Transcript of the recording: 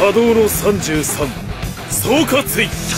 波動の33総括位。